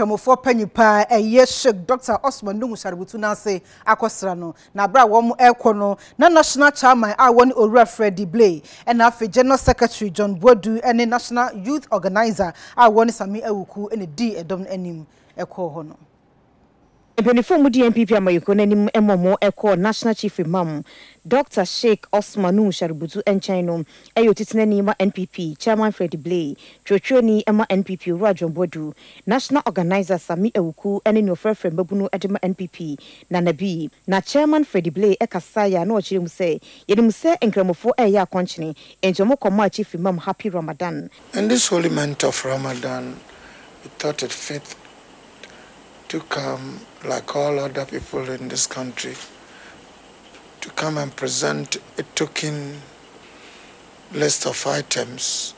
nkramofoɔ panyi paa ɛyɛ dr osman nuhu saributu n'ase akɔsra no. Na abere a wɔn ɛrekɔ no na national chairman a wɔne owura freddy blay ɛna afei general secretary john boadu ɛne national youth organizer a wɔne sami awuku ɛna di ɛdɔm anim ɛkɔɔ hɔ no mpanyinfoɔ mu di npp amayɛkɔ n'anim mmɔmɔ ɛkɔɔ national chief imam dr sheikh osman nuhu shaributu nkyɛn no ɛyɛ otitinani ma npp chairman fred blay twerɛtwerɛni ma npp owura bodu national organizer sami awuku ne nea ɔfrɛfrɛ mmabunu de ma npp nana bi na chairman fred blay ɛkasa yɛ a na ɔkyerɛ mu sɛ yɛnim sɛ nkramofoɔ ɛyɛ akɔnkyene. Enti ɔmo kɔmaa chief imam happy ramadan. In this holy month of Ramadan, we thought it fit to come, like all other people in this country, to come and present a token list of items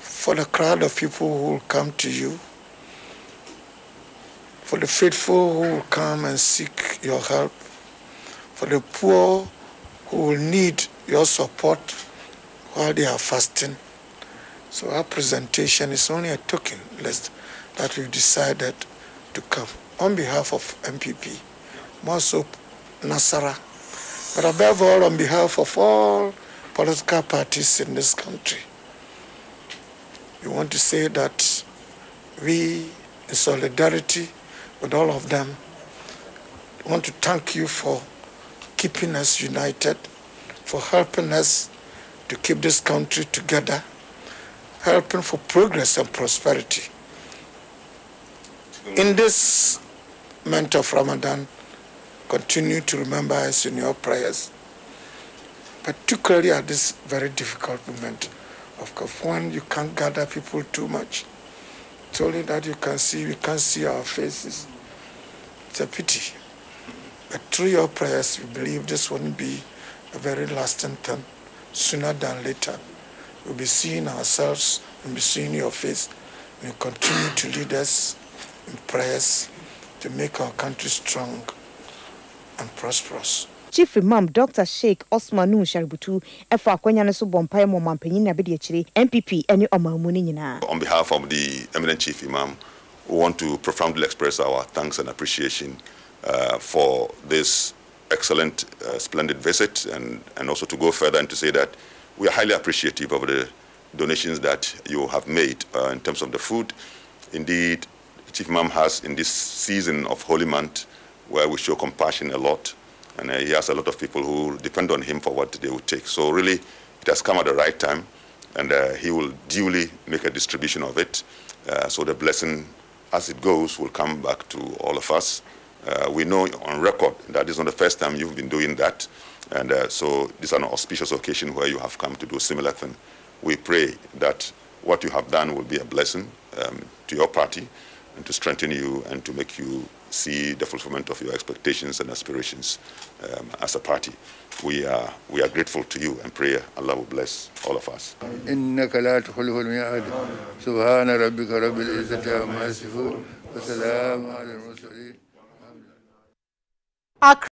for the crowd of people who will come to you, for the faithful who will come and seek your help, for the poor who will need your support while they are fasting. So our presentation is only a token list that we've decided to come on behalf of NPP, more so Nasara, but above all on behalf of all political parties in this country. We want to say that we, in solidarity with all of them, want to thank you for keeping us united, for helping us to keep this country together, helping for progress and prosperity. In this month of Ramadan, continue to remember us in your prayers, particularly at this very difficult moment. Of course, one, you can't gather people too much. It's only that you can see, we can't see our faces. It's a pity. But through your prayers, we believe this won't be a very lasting thing. Sooner than later, we'll be seeing ourselves and be seeing your face. You continue to lead us in prayers to make our country strong and prosperous. chief imam dr sheikh osman nuhu sharubutu ɛfa akɔnya no so bɔ mpaeɛ ma ɔmampanyin na bɛde akyire npp ne ɔman mu no nyinaa On behalf of the eminent chief imam, we want to profoundly express our thanks and appreciation uh, for this excellent, uh, splendid visit, and, and also to go further and to say that we are highly appreciative of the donations that you have made uh, in terms of the food. Indeed, Chief Imam has in this season of Holy Month, where we show compassion a lot, and uh, he has a lot of people who depend on him for what they would take. So really, it has come at the right time, and uh, he will duly make a distribution of it. Uh, so the blessing, as it goes, will come back to all of us. Uh, we know on record that this is not the first time you've been doing that, and uh, so this is an auspicious occasion where you have come to do a similar thing. We pray that what you have done will be a blessing um, to your party and to strengthen you and to make you see the fulfillment of your expectations and aspirations um, as a party. We are, we are grateful to you and pray Allah will bless all of us. إنك لا تخلف الميعاد سبحان ربك رب العزة عما يصفون وسلام على المرسلين Accra